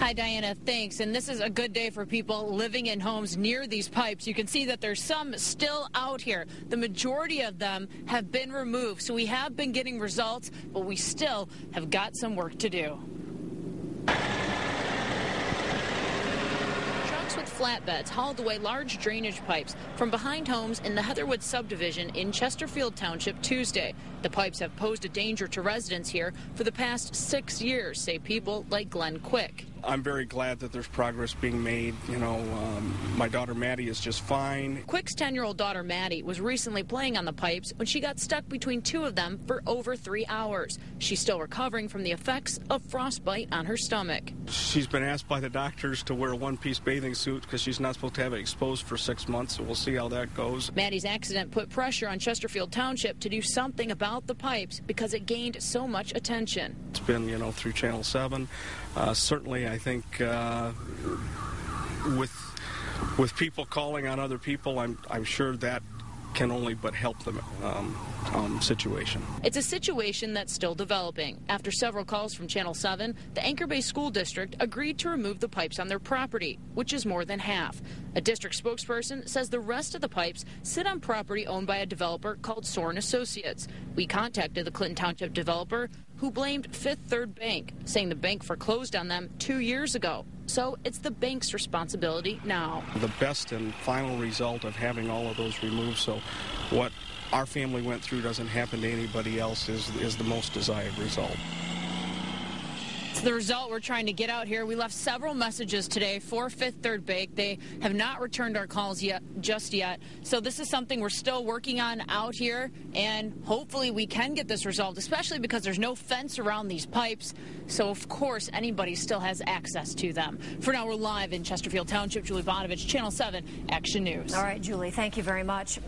Hi, Diana. Thanks. And this is a good day for people living in homes near these pipes. You can see that there's some still out here. The majority of them have been removed. So we have been getting results, but we still have got some work to do. Trucks with flatbeds hauled away large drainage pipes from behind homes in the Heatherwood subdivision in Chesterfield Township Tuesday. The pipes have posed a danger to residents here for the past six years, say people like Glenn Quick. I'm very glad that there's progress being made. You know, um, my daughter Maddie is just fine. Quick's 10 year old daughter Maddie was recently playing on the pipes when she got stuck between two of them for over three hours. She's still recovering from the effects of frostbite on her stomach. She's been asked by the doctors to wear a one piece bathing suit because she's not supposed to have it exposed for six months, so we'll see how that goes. Maddie's accident put pressure on Chesterfield Township to do something about the pipes because it gained so much attention. It's been, you know, through Channel 7. Uh, certainly, I think uh, with with people calling on other people, I'm I'm sure that can only but help the um, um, situation. It's a situation that's still developing. After several calls from Channel 7, the Anchor Bay School District agreed to remove the pipes on their property, which is more than half. A district spokesperson says the rest of the pipes sit on property owned by a developer called Soren Associates. We contacted the Clinton Township developer who blamed Fifth Third Bank, saying the bank foreclosed on them two years ago. So it's the bank's responsibility now. The best and final result of having all of those removed so what our family went through doesn't happen to anybody else is, is the most desired result. The result we're trying to get out here. We left several messages today for Fifth Third Bank. They have not returned our calls yet, just yet. So this is something we're still working on out here, and hopefully we can get this resolved, especially because there's no fence around these pipes. So of course anybody still has access to them. For now, we're live in Chesterfield Township. Julie Banovic, Channel 7, Action News. All right, Julie, thank you very much.